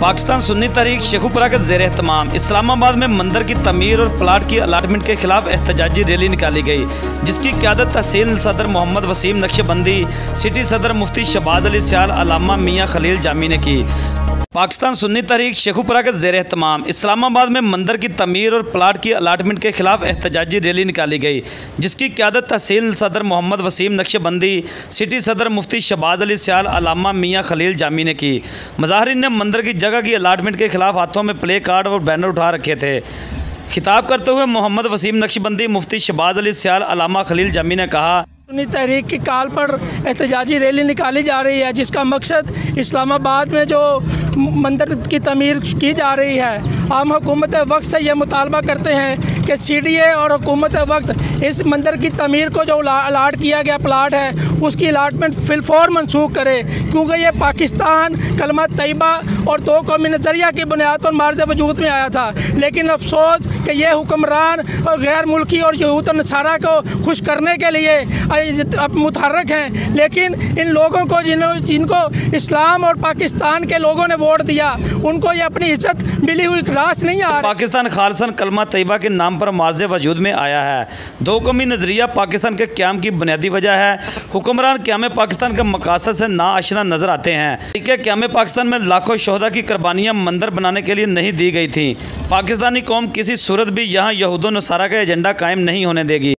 पाकिस्तान सुन्नी तारीख शेखुपुरा के जेर तमाम इस्लामाबाद में मंदिर की तमीर और प्लाट की अलाटमेंट के खिलाफ एहतजाजी रैली निकाली गई, जिसकी क्यादत तहसील सदर मोहम्मद वसीम नक्शबंदी, सिटी सदर मुफ्ती शबाद अली सियाल अलामा मियाँ खलील जामी ने की। पाकिस्तान सुन्नी तहरीक शेखुपुरा के जेर तमाम इस्लामाबाद में मंदिर की तमीर और प्लाट की अलाटमेंट के खिलाफ एहतजाजी रैली निकाली गई, जिसकी क्यादत तहसील सदर मोहम्मद वसीम नक्शबंदी, सिटी सदर मुफ्ती शबाज अली सियाल अलामा मियाँ खलील जामी ने की। मज़ाहरीन ने मंदिर की जगह की अलाटमेंट के खिलाफ हाथों में प्ले कार्ड और बैनर उठा रखे थे। खिताब करते हुए मोहम्मद वसीम नक्शबंदी मुफ्ती शबाज अली सियाल अलामा खलील जामी ने कहा तहरीक की काल पर एहतजाजी रैली निकाली जा रही है, जिसका मकसद इस्लामाबाद में जो मंदिर की तमीर की जा रही है। हम हुकूमत वक्त से यह मुतालबा करते हैं कि सी डी ए और हुकूमत वक्त इस मंदिर की तमीर को जो अलाट किया गया प्लाट है, उसकी अलाटमेंट फिलफौर मनसूख करे। क्योंकि ये पाकिस्तान, कलमा तयबा और दो कौमी नज़रिया की बुनियाद पर मार्ज वजूद में आया था। लेकिन अफसोस कि ये हुक्मरान और गैर मुल्की और यूत नसारा को खुश करने के लिए मुतहरक हैं। लेकिन इन लोगों को जिन जिनको इस्लाम और पाकिस्तान के लोगों ने वोट दिया। उनको ये अपनी इज़्ज़त मिली हुई रास नहीं आ पाकिस्तान खालसन कलमा तयबा के नाम पर मार्ज वजूद में आया है। दो कौमी नज़रिया पाकिस्तान के क्याम की बुनियादी वजह है। हुक्मरान क्याम पाकिस्तान के मकासद से ना आशना नज़र आते हैं। तरीके क्याम पाकिस्तान में लाखों शहदा की कुर्बानियाँ मंदिर बनाने के लिए नहीं दी गई थी। पाकिस्तानी कौम किसी सूरत भी यहाँ यहूद नसारा का एजेंडा कायम नहीं होने देगी।